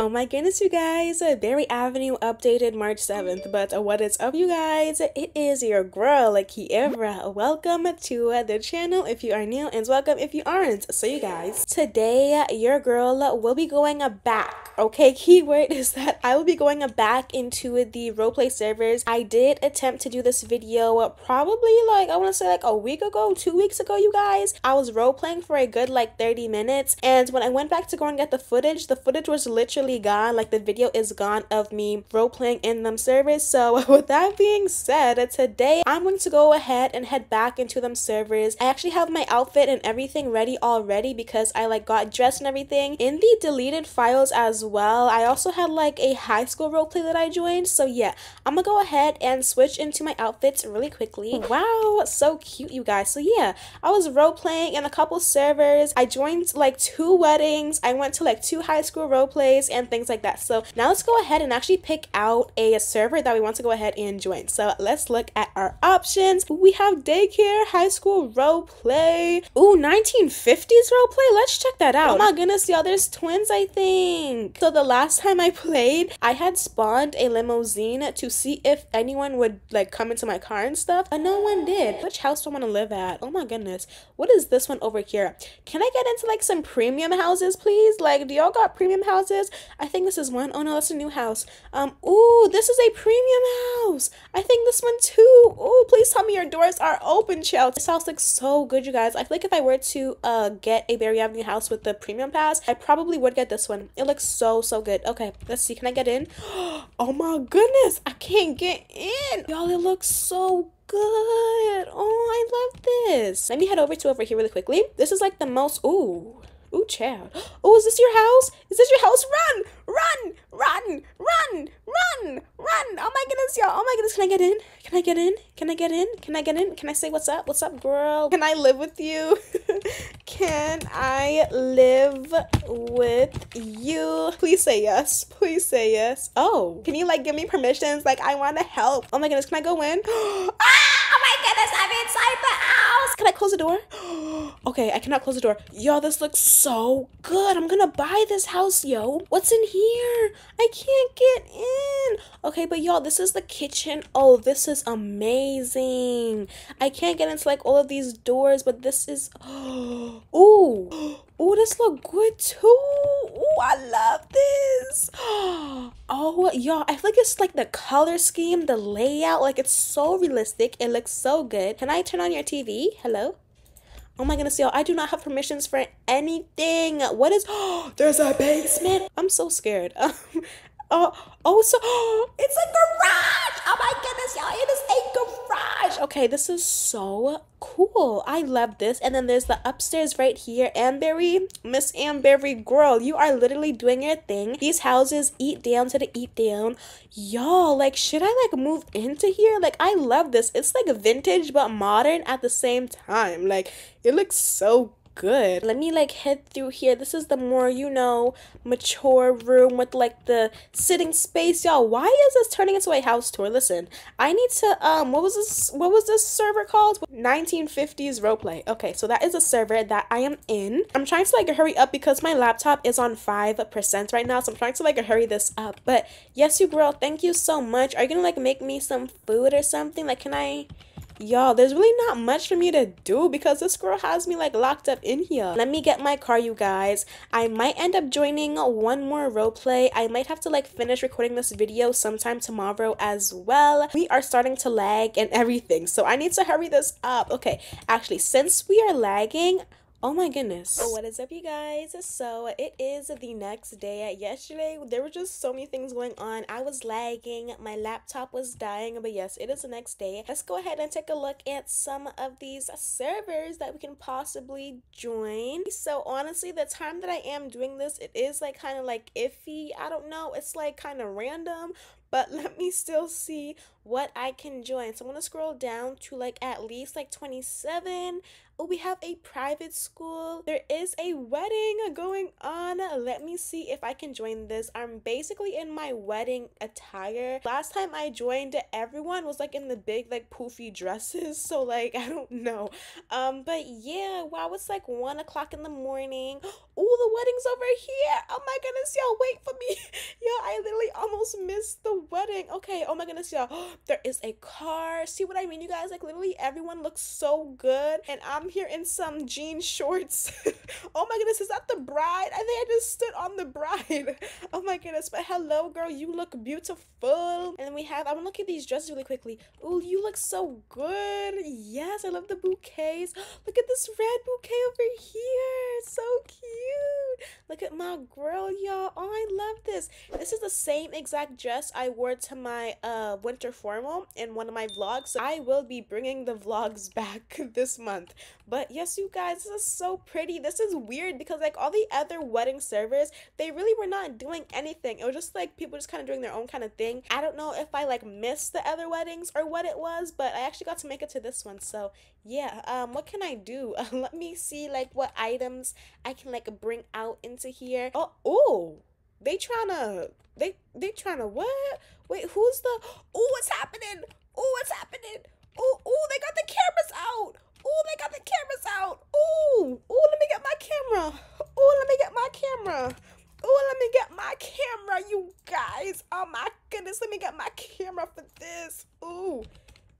Oh my goodness, you guys! Berry Avenue updated March 7th, but uh, what is up, you guys? It is your girl, Kierra. Welcome to uh, the channel if you are new, and welcome if you aren't. So, you guys, today your girl will be going back. Okay, keyword is that I will be going back into the roleplay servers. I did attempt to do this video uh, probably like I want to say like a week ago, two weeks ago, you guys. I was roleplaying for a good like 30 minutes, and when I went back to go and get the footage, the footage was literally gone. Like the video is gone of me role playing in them servers. So with that being said, today I'm going to go ahead and head back into them servers. I actually have my outfit and everything ready already because I like got dressed and everything in the deleted files as well. I also had like a high school roleplay that I joined. So yeah, I'm gonna go ahead and switch into my outfits really quickly. Wow, so cute you guys. So yeah, I was role playing in a couple servers. I joined like two weddings. I went to like two high school role and things like that. So now let's go ahead and actually pick out a server that we want to go ahead and join. So let's look at our options. We have daycare, high school role play. Ooh, 1950s role play. Let's check that out. Oh my goodness, y'all, there's twins, I think. So the last time I played, I had spawned a limousine to see if anyone would like come into my car and stuff, but no one did. Which house do I want to live at? Oh my goodness. What is this one over here? Can I get into like some premium houses, please? Like, do y'all got premium houses? I think this is one. Oh no, that's a new house. Um, ooh, this is a premium house. I think this one too. Ooh, please tell me your doors are open, child. This house looks so good, you guys. I feel like if I were to uh get a Berry Avenue house with the premium pass, I probably would get this one. It looks so, so good. Okay, let's see. Can I get in? Oh my goodness, I can't get in. Y'all, it looks so good. Oh, I love this. Let me head over to over here really quickly. This is like the most, ooh, Ooh, child. Oh, is this your house? Is this your house? Run! Run! Run! Run! Run! Run! Oh my goodness, y'all. Oh my goodness. Can I get in? Can I get in? Can I get in? Can I get in? Can I say what's up? What's up, girl? Can I live with you? Can I live with you? Please say yes. Please say yes. Oh, can you like give me permissions? Like, I want to help. Oh my goodness. Can I go in? ah! Oh my goodness, I'm inside the house. Can I close the door? okay, I cannot close the door. Yo, this looks so good. I'm gonna buy this house, yo. What's in here? I can't get in. Okay, but y'all, this is the kitchen. Oh, this is amazing. I can't get into like all of these doors, but this is. Ooh. Oh, this look good too. Oh, I love this. Oh, y'all, I feel like it's like the color scheme, the layout, like it's so realistic. It looks so good. Can I turn on your TV? Hello? Oh my goodness, y'all, I do not have permissions for anything. What is, oh, there's a basement. I'm so scared. Um, oh, oh, so, oh, it's a garage. Oh my goodness, y'all, it is a garage. Okay, this is so cool. I love this. And then there's the upstairs right here. Amberry, Miss Amberry, girl, you are literally doing your thing. These houses eat down to the eat down. Y'all, like, should I like move into here? Like, I love this. It's like vintage but modern at the same time. Like, it looks so good. Let me like head through here. This is the more, you know, mature room with like the sitting space. Y'all, why is this turning into a house tour? Listen, I need to, um, what was this, what was this server called? 1950s roleplay. Okay, so that is a server that I am in. I'm trying to like hurry up because my laptop is on 5% right now. So I'm trying to like hurry this up. But yes, you girl, thank you so much. Are you gonna like make me some food or something? Like, can I Y'all, there's really not much for me to do because this girl has me like locked up in here. Let me get my car, you guys. I might end up joining one more role play. I might have to like finish recording this video sometime tomorrow as well. We are starting to lag and everything, so I need to hurry this up. Okay, actually, since we are lagging, Oh my goodness. What is up, you guys? So, it is the next day. Yesterday, there were just so many things going on. I was lagging, my laptop was dying, but yes, it is the next day. Let's go ahead and take a look at some of these servers that we can possibly join. So, honestly, the time that I am doing this, it is like kind of like iffy. I don't know, it's like kind of random, but let me still see what I can join. So I'm gonna scroll down to like at least like 27. Oh, we have a private school. There is a wedding going on. Let me see if I can join this. I'm basically in my wedding attire. Last time I joined, everyone was like in the big like poofy dresses. So like, I don't know. Um, but yeah, wow, it's like one o'clock in the morning. Oh, the wedding's over here. Oh my goodness, y'all wait for me. y'all, I literally almost missed the wedding. Okay, oh my goodness, y'all. There is a car. See what I mean, you guys? Like literally everyone looks so good. And I'm here in some jean shorts. oh my goodness, is that the bride? I think I just stood on the bride. oh my goodness, but hello girl, you look beautiful. And we have, I'm gonna look at these dresses really quickly. Oh, you look so good. Yes, I love the bouquets. Look at this red bouquet over here. So cute. Look at my girl, y'all. Oh, I love this. This is the same exact dress I wore to my uh winter formal in one of my vlogs. So I will be bringing the vlogs back this month. But yes, you guys, this is so pretty. This is weird because like all the other wedding servers, they really were not doing anything. It was just like people just kind of doing their own kind of thing. I don't know if I like missed the other weddings or what it was, but I actually got to make it to this one. So yeah, um, what can I do? Let me see like what items I can like bring out into here. Oh, oh, they trying to they they trying to what? Wait, who's the? Oh, what's happening? Oh, what's happening? Oh, oh, they got the cameras out. Oh, they got the cameras out. Oh, oh, let me get my camera. Oh, let me get my camera. Oh, let me get my camera, you guys. Oh my goodness, let me get my camera for this. Ooh,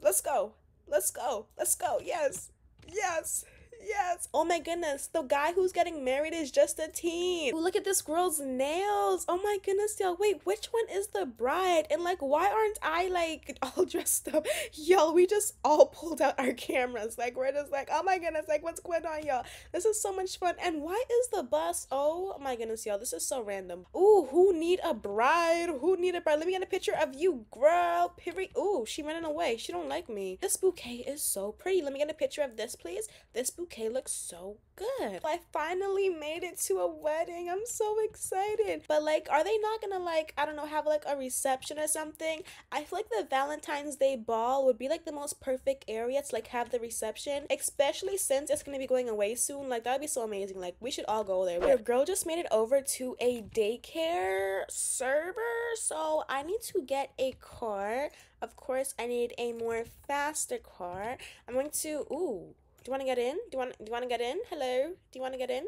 let's go. Let's go. Let's go. Yes. Yes. Yes. Oh my goodness. The guy who's getting married is just a teen. Look at this girl's nails. Oh my goodness, y'all. Wait, which one is the bride? And like, why aren't I like all dressed up? Y'all, we just all pulled out our cameras. Like, we're just like, oh my goodness, like, what's going on, y'all? This is so much fun. And why is the bus? Oh my goodness, y'all. This is so random. Ooh, who need a bride? Who need a bride? Let me get a picture of you, girl. Period. Ooh, she running away. She don't like me. This bouquet is so pretty. Let me get a picture of this, please. This bouquet bouquet looks so good. I finally made it to a wedding. I'm so excited. But like, are they not gonna like, I don't know, have like a reception or something? I feel like the Valentine's Day ball would be like the most perfect area to like have the reception, especially since it's gonna be going away soon. Like, that'd be so amazing. Like, we should all go there. Your girl just made it over to a daycare server, so I need to get a car. Of course, I need a more faster car. I'm going to, ooh, do you want to get in? Do you want do you want to get in? Hello? Do you want to get in?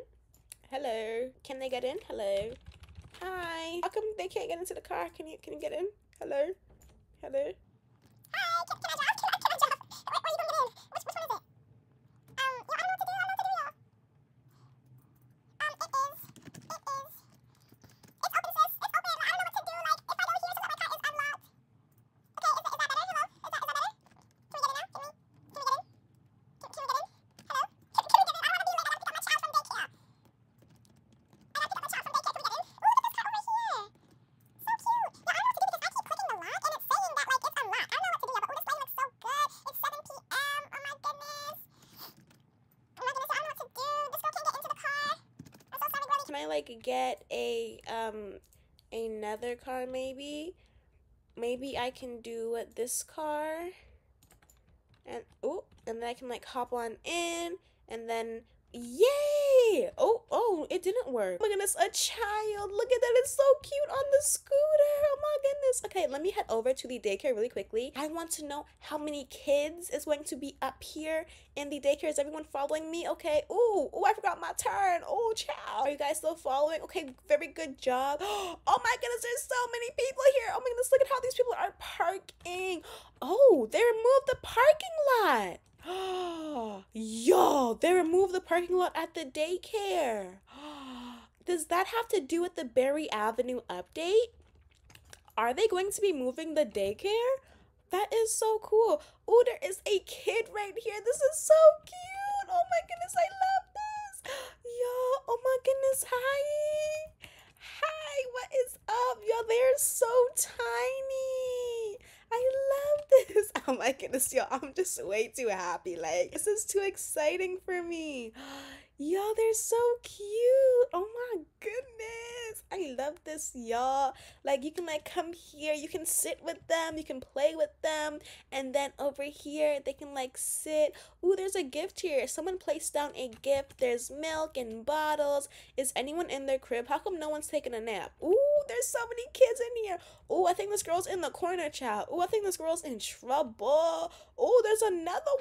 Hello? Can they get in? Hello? Hi. How come they can't get into the car? Can you can you get in? Hello? Hello? Hi, can, I drive? Can I, can I drive? Where, where are you going to get in? Which, which one is it? Um, yeah, I don't know what to do. I don't know what to do, y'all. Um, it is, it is, it's open, sis. It's open. I don't know what to do. Like, if I go here, so that my car is unlocked. Okay, is, it, is that better? Hello? Is that, is that better? Can we get in now? Can we, can we get in? Can, can we get in? Hello? Can, can we get in? I don't want to be late. I gotta pick up my child from daycare. I gotta pick up my child from daycare. Can we get in? Ooh, look at this car over here. So cute. Yeah, I don't know what to do because I keep clicking the lock and it's saying that like it's unlocked. I don't know what to do, yeah, but ooh, this lighting looks so good. It's 7 p.m. Oh my goodness. Oh my goodness, I don't know what to do. This girl can't get into the car. I'm Can I like get a um another car maybe? Maybe I can do this car. And oh, and then I can like hop on in and then yay! Oh, oh, it didn't work. Oh my goodness, a child. Look at that. It's so cute on the scooter. Okay, let me head over to the daycare really quickly. I want to know how many kids is going to be up here in the daycare. Is everyone following me? Okay. Oh, oh, I forgot my turn. Oh, child. Are you guys still following? Okay, very good job. Oh my goodness, there's so many people here. Oh my goodness, look at how these people are parking. Oh, they removed the parking lot. Oh yo, they removed the parking lot at the daycare. Does that have to do with the Berry Avenue update? Are they going to be moving the daycare? That is so cool. Oh, there is a kid right here. This is so cute. Oh my goodness, I love this. Yo, oh my goodness, hi. Hi, what is up? Yo, they're so tiny. I love this. Oh my goodness, y'all. I'm just way too happy. Like, this is too exciting for me. Y'all, they're so cute. Oh my goodness. I love this, y'all. Like, you can, like, come here. You can sit with them. You can play with them. And then over here, they can, like, sit. Ooh, there's a gift here. Someone placed down a gift. There's milk and bottles. Is anyone in their crib? How come no one's taking a nap? Ooh, there's so many kids in here. Ooh, I think this girl's in the corner, child. Ooh, I think this girl's in trouble. Ooh, there's another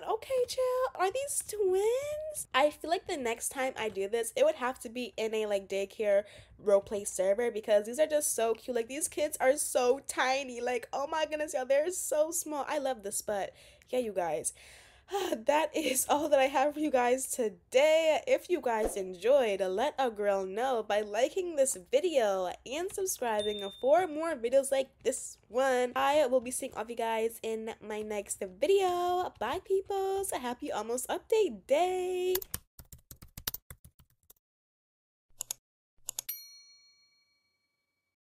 one. Okay, chill. Are these twins? I feel like the next time I do this, it would have to be in a like daycare roleplay server because these are just so cute. Like these kids are so tiny. Like, oh my goodness, y'all, they're so small. I love this, but yeah, you guys. that is all that I have for you guys today. If you guys enjoyed, let a girl know by liking this video and subscribing for more videos like this one. I will be seeing all of you guys in my next video. Bye, peoples. Happy almost update day.